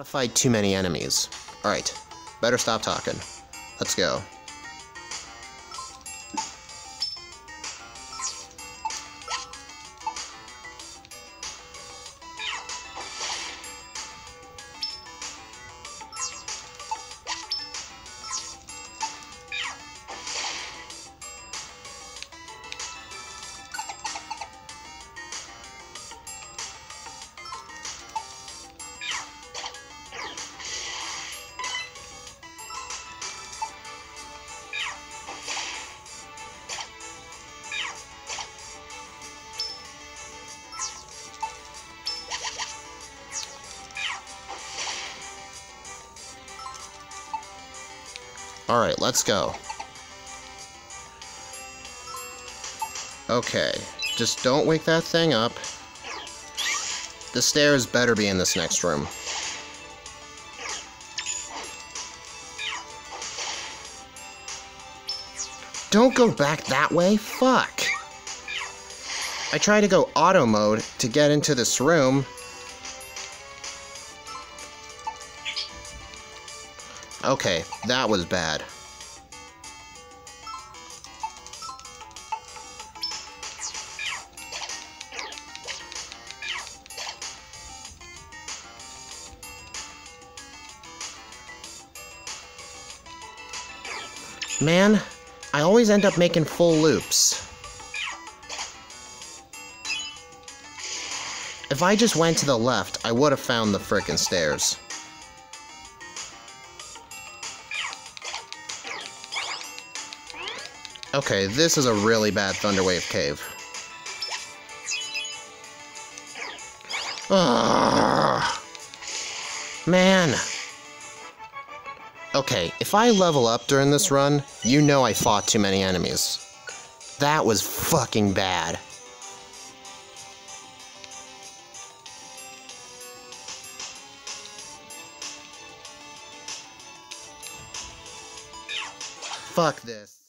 to fight too many enemies. Alright, better stop talking. Let's go. Alright, let's go. Okay, just don't wake that thing up. The stairs better be in this next room. Don't go back that way, fuck! I try to go auto mode to get into this room. Okay, that was bad. Man, I always end up making full loops. If I just went to the left, I would have found the frickin' stairs. Okay, this is a really bad Thunderwave Cave. Ugh. Man. Okay, if I level up during this run, you know I fought too many enemies. That was fucking bad. Fuck this.